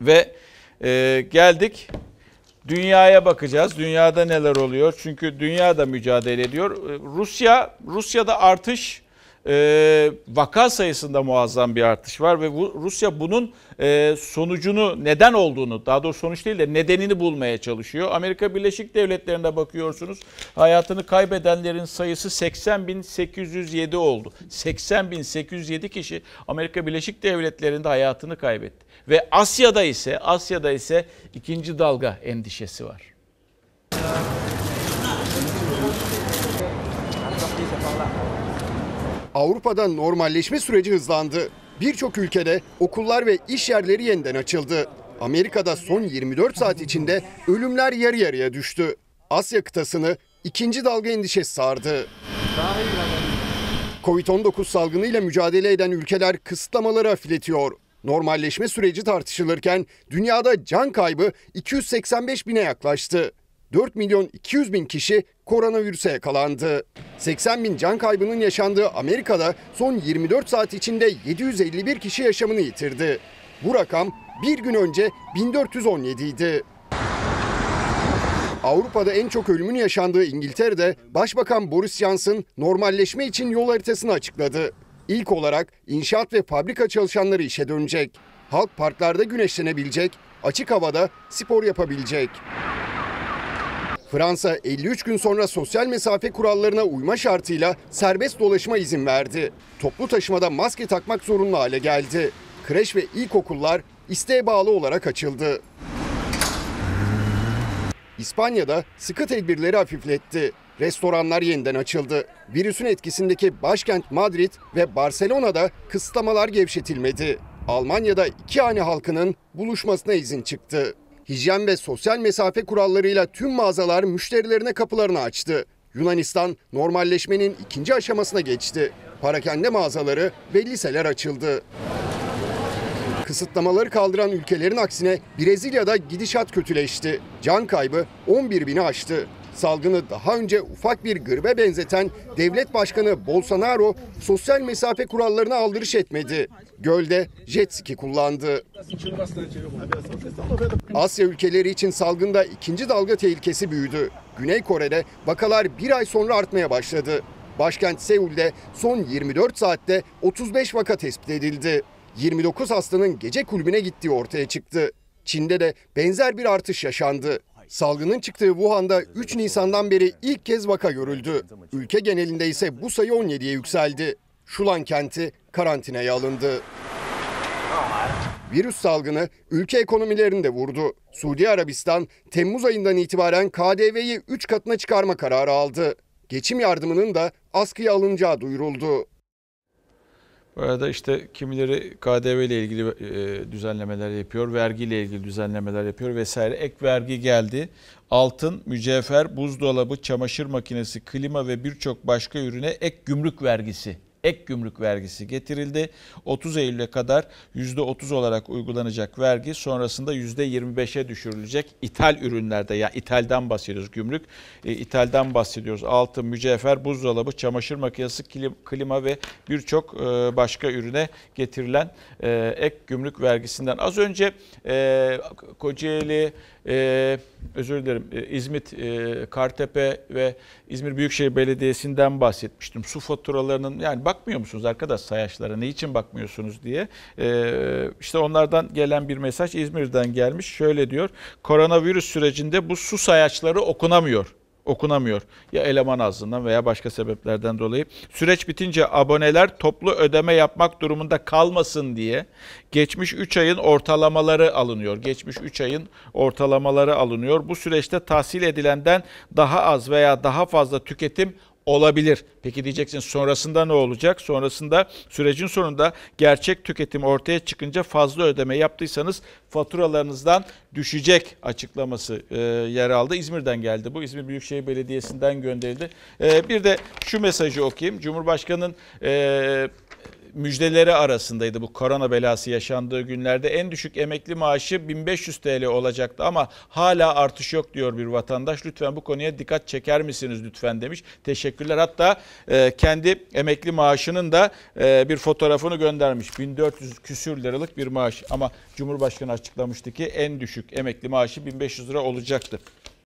Ve e, geldik dünyaya bakacağız. Dünyada neler oluyor? Çünkü dünya da mücadele ediyor. E, Rusya Rusya'da artış e, vaka sayısında muazzam bir artış var ve bu, Rusya bunun e, sonucunu neden olduğunu daha doğrusu sonuç değil de nedenini bulmaya çalışıyor. Amerika Birleşik Devletleri'nde bakıyorsunuz hayatını kaybedenlerin sayısı 80.807 oldu. 80.807 kişi Amerika Birleşik Devletleri'nde hayatını kaybetti. Ve Asya'da ise Asya'da ise ikinci dalga endişesi var. Avrupa'da normalleşme süreci hızlandı. Birçok ülkede okullar ve iş yerleri yeniden açıldı. Amerika'da son 24 saat içinde ölümler yarı yarıya düştü. Asya kıtasını ikinci dalga endişesi sardı. Covid-19 salgınıyla mücadele eden ülkeler kısıtlamaları hafifletiyor. Normalleşme süreci tartışılırken dünyada can kaybı 285 bine yaklaştı. 4 milyon 200 bin kişi koronavirüse yakalandı. 80 bin can kaybının yaşandığı Amerika'da son 24 saat içinde 751 kişi yaşamını yitirdi. Bu rakam bir gün önce 1417 idi. Avrupa'da en çok ölümün yaşandığı İngiltere'de Başbakan Boris Johnson normalleşme için yol haritasını açıkladı. İlk olarak inşaat ve fabrika çalışanları işe dönecek. Halk parklarda güneşlenebilecek, açık havada spor yapabilecek. Fransa 53 gün sonra sosyal mesafe kurallarına uyma şartıyla serbest dolaşıma izin verdi. Toplu taşımada maske takmak zorunlu hale geldi. Kreş ve ilkokullar isteğe bağlı olarak açıldı. İspanya'da sıkı tedbirleri hafifletti. Restoranlar yeniden açıldı. Virüsün etkisindeki başkent Madrid ve Barcelona'da kısıtlamalar gevşetilmedi. Almanya'da iki hane halkının buluşmasına izin çıktı. Hijyen ve sosyal mesafe kurallarıyla tüm mağazalar müşterilerine kapılarını açtı. Yunanistan normalleşmenin ikinci aşamasına geçti. Parakende mağazaları ve liseler açıldı. Kısıtlamaları kaldıran ülkelerin aksine Brezilya'da gidişat kötüleşti. Can kaybı 11 bini aştı. Salgını daha önce ufak bir gribe benzeten devlet başkanı Bolsonaro sosyal mesafe kurallarına aldırış etmedi. Gölde jet ski kullandı. Asya ülkeleri için salgında ikinci dalga tehlikesi büyüdü. Güney Kore'de vakalar bir ay sonra artmaya başladı. Başkent Seul'de son 24 saatte 35 vaka tespit edildi. 29 hastanın gece kulübüne gittiği ortaya çıktı. Çin'de de benzer bir artış yaşandı. Salgının çıktığı Wuhan'da 3 Nisan'dan beri ilk kez vaka görüldü. Ülke genelinde ise bu sayı 17'ye yükseldi. Şulan kenti karantinaya alındı. Virüs salgını ülke ekonomilerini de vurdu. Suudi Arabistan Temmuz ayından itibaren KDV'yi 3 katına çıkarma kararı aldı. Geçim yardımının da askıya alınacağı duyuruldu. Bu arada işte kimileri KDV ile ilgili e, düzenlemeler yapıyor, vergi ile ilgili düzenlemeler yapıyor vesaire. Ek vergi geldi. Altın, mücevher, buzdolabı, çamaşır makinesi, klima ve birçok başka ürüne ek gümrük vergisi ek gümrük vergisi getirildi. 30 Eylül'e kadar %30 olarak uygulanacak vergi sonrasında %25'e düşürülecek ithal ürünlerde ya yani ithalden bahsediyoruz gümrük. E, ithalden bahsediyoruz. Altın, mücevher, buzdolabı, çamaşır makinesi, klima ve birçok e, başka ürüne getirilen e, ek gümrük vergisinden. Az önce e, Kocaeli, e, özür dilerim e, İzmit, e, Kartepe ve İzmir Büyükşehir Belediyesi'nden bahsetmiştim. Su faturalarının yani bakmıyor musunuz arkadaş sayaçlara ne için bakmıyorsunuz diye. E, işte onlardan gelen bir mesaj İzmir'den gelmiş. Şöyle diyor koronavirüs sürecinde bu su sayaçları okunamıyor okunamıyor. Ya eleman azlığından veya başka sebeplerden dolayı. Süreç bitince aboneler toplu ödeme yapmak durumunda kalmasın diye geçmiş 3 ayın ortalamaları alınıyor. Geçmiş 3 ayın ortalamaları alınıyor. Bu süreçte tahsil edilenden daha az veya daha fazla tüketim olabilir. Peki diyeceksin sonrasında ne olacak? Sonrasında sürecin sonunda gerçek tüketim ortaya çıkınca fazla ödeme yaptıysanız faturalarınızdan düşecek açıklaması e, yer aldı. İzmir'den geldi bu. İzmir Büyükşehir Belediyesi'nden gönderildi. E, bir de şu mesajı okuyayım. Cumhurbaşkanı'nın e, müjdeleri arasındaydı bu korona belası yaşandığı günlerde. En düşük emekli maaşı 1500 TL olacaktı ama hala artış yok diyor bir vatandaş. Lütfen bu konuya dikkat çeker misiniz lütfen demiş. Teşekkürler. Hatta e, kendi emekli maaşının da e, bir fotoğrafını göndermiş. 1400 küsür liralık bir maaş ama Cumhurbaşkanı açıklamıştı ki en düşük emekli maaşı 1500 lira olacaktı.